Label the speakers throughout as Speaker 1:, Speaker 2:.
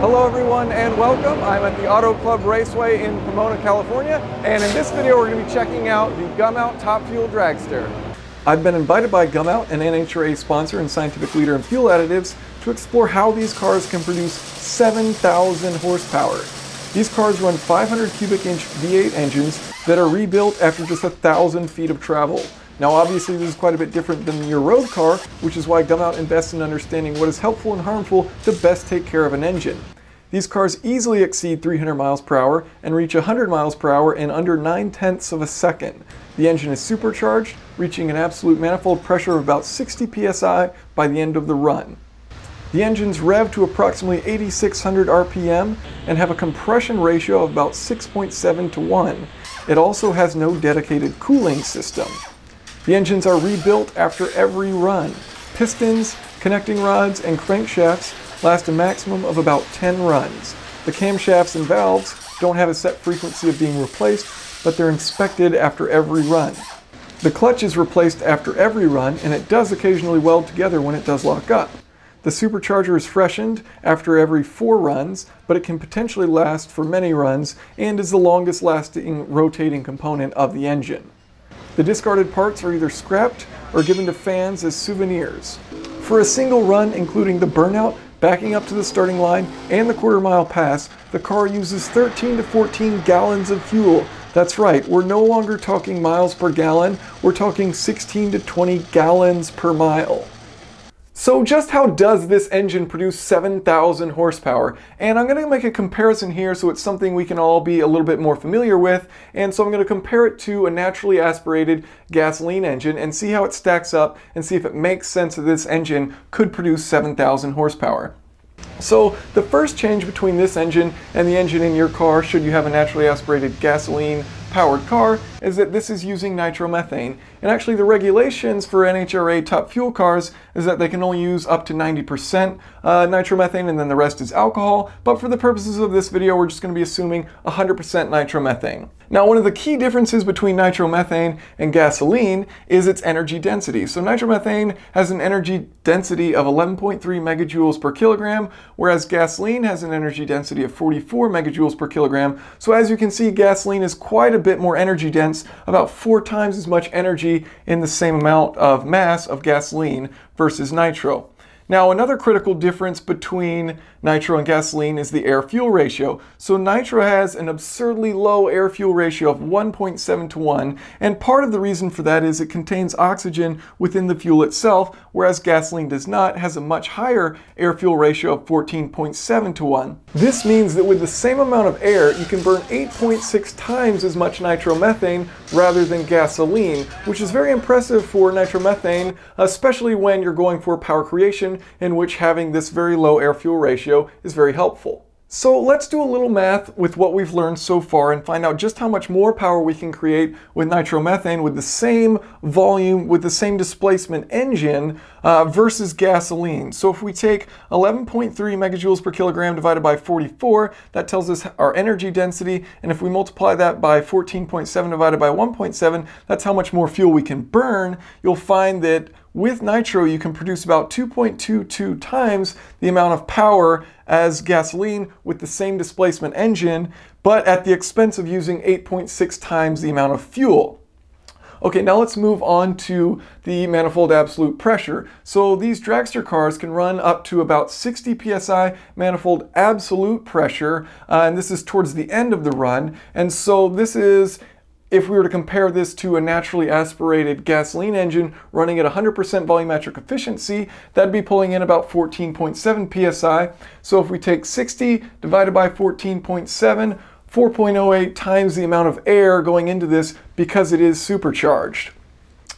Speaker 1: Hello everyone and welcome. I'm at the Auto Club Raceway in Pomona, California, and in this video we're going to be checking out the Gumout Top Fuel Dragster. I've been invited by Gumout, an NHRA sponsor and scientific leader in fuel additives, to explore how these cars can produce 7,000 horsepower. These cars run 500 cubic inch V8 engines that are rebuilt after just a thousand feet of travel. Now obviously this is quite a bit different than your road car, which is why Gumout invests in understanding what is helpful and harmful to best take care of an engine. These cars easily exceed 300 miles per hour and reach 100 miles per hour in under 9 tenths of a second. The engine is supercharged, reaching an absolute manifold pressure of about 60 psi by the end of the run. The engines rev to approximately 8600 RPM and have a compression ratio of about 6.7 to 1. It also has no dedicated cooling system. The engines are rebuilt after every run. Pistons, connecting rods, and crankshafts last a maximum of about 10 runs. The camshafts and valves don't have a set frequency of being replaced, but they're inspected after every run. The clutch is replaced after every run, and it does occasionally weld together when it does lock up. The supercharger is freshened after every four runs, but it can potentially last for many runs and is the longest lasting rotating component of the engine. The discarded parts are either scrapped or given to fans as souvenirs. For a single run, including the burnout, backing up to the starting line, and the quarter mile pass, the car uses 13 to 14 gallons of fuel. That's right, we're no longer talking miles per gallon, we're talking 16 to 20 gallons per mile. So just how does this engine produce 7,000 horsepower? And I'm going to make a comparison here so it's something we can all be a little bit more familiar with. And so I'm going to compare it to a naturally aspirated gasoline engine and see how it stacks up and see if it makes sense that this engine could produce 7,000 horsepower. So the first change between this engine and the engine in your car, should you have a naturally aspirated gasoline powered car is that this is using nitromethane. And actually the regulations for NHRA top fuel cars is that they can only use up to 90% uh, nitromethane and then the rest is alcohol. But for the purposes of this video, we're just going to be assuming 100% nitromethane. Now, one of the key differences between nitromethane and gasoline is its energy density. So nitromethane has an energy density of 11.3 megajoules per kilogram, whereas gasoline has an energy density of 44 megajoules per kilogram. So as you can see, gasoline is quite a bit more energy dense, about four times as much energy in the same amount of mass of gasoline versus nitro. Now, another critical difference between nitro and gasoline is the air-fuel ratio. So nitro has an absurdly low air-fuel ratio of 1.7 to 1, and part of the reason for that is it contains oxygen within the fuel itself, whereas gasoline does not, has a much higher air-fuel ratio of 14.7 to 1. This means that with the same amount of air, you can burn 8.6 times as much nitromethane rather than gasoline, which is very impressive for nitromethane, especially when you're going for power creation in which having this very low air-fuel ratio is very helpful. So let's do a little math with what we've learned so far and find out just how much more power we can create with nitromethane with the same volume, with the same displacement engine uh, versus gasoline. So if we take 11.3 megajoules per kilogram divided by 44, that tells us our energy density. And if we multiply that by 14.7 divided by 1.7, that's how much more fuel we can burn. You'll find that with nitro, you can produce about 2.22 times the amount of power as gasoline with the same displacement engine, but at the expense of using 8.6 times the amount of fuel. Okay, now let's move on to the manifold absolute pressure. So these dragster cars can run up to about 60 psi manifold absolute pressure, uh, and this is towards the end of the run. And so this is if we were to compare this to a naturally aspirated gasoline engine running at 100% volumetric efficiency, that'd be pulling in about 14.7 psi. So if we take 60 divided by 14.7, 4.08 times the amount of air going into this because it is supercharged.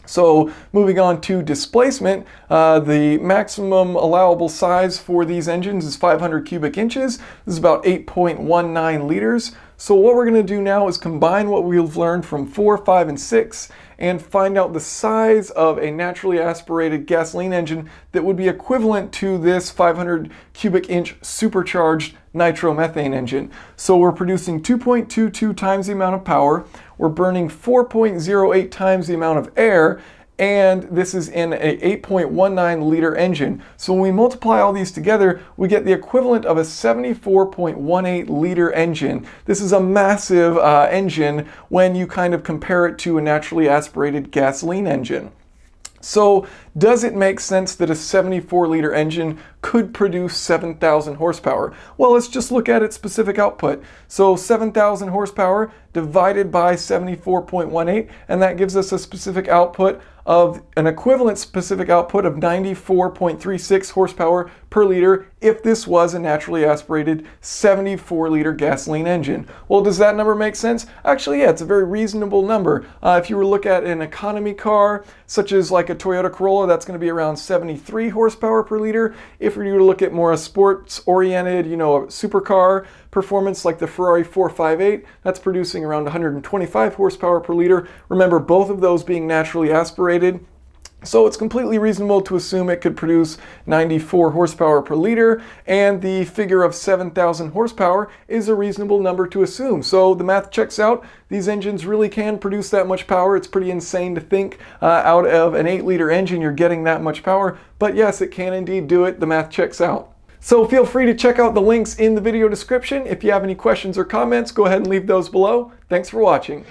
Speaker 1: So moving on to displacement, uh, the maximum allowable size for these engines is 500 cubic inches. This is about 8.19 liters. So what we're going to do now is combine what we've learned from 4, 5, and 6 and find out the size of a naturally aspirated gasoline engine that would be equivalent to this 500 cubic inch supercharged nitromethane engine. So we're producing 2.22 times the amount of power, we're burning 4.08 times the amount of air, and this is in a 8.19 liter engine. So when we multiply all these together, we get the equivalent of a 74.18 liter engine. This is a massive uh, engine when you kind of compare it to a naturally aspirated gasoline engine. So does it make sense that a 74 liter engine could produce 7,000 horsepower? Well, let's just look at its specific output. So 7,000 horsepower divided by 74.18, and that gives us a specific output of an equivalent specific output of 94.36 horsepower per liter if this was a naturally aspirated 74 liter gasoline engine. Well, does that number make sense? Actually, yeah, it's a very reasonable number. Uh, if you were to look at an economy car, such as like a Toyota Corolla, that's going to be around 73 horsepower per liter. If you were you to look at more a sports-oriented, you know, a supercar performance like the Ferrari 458, that's producing around 125 horsepower per liter. Remember, both of those being naturally aspirated. So it's completely reasonable to assume it could produce 94 horsepower per liter, and the figure of 7,000 horsepower is a reasonable number to assume. So the math checks out. These engines really can produce that much power. It's pretty insane to think uh, out of an 8 liter engine you're getting that much power, but yes, it can indeed do it. The math checks out. So feel free to check out the links in the video description. If you have any questions or comments, go ahead and leave those below. Thanks for watching.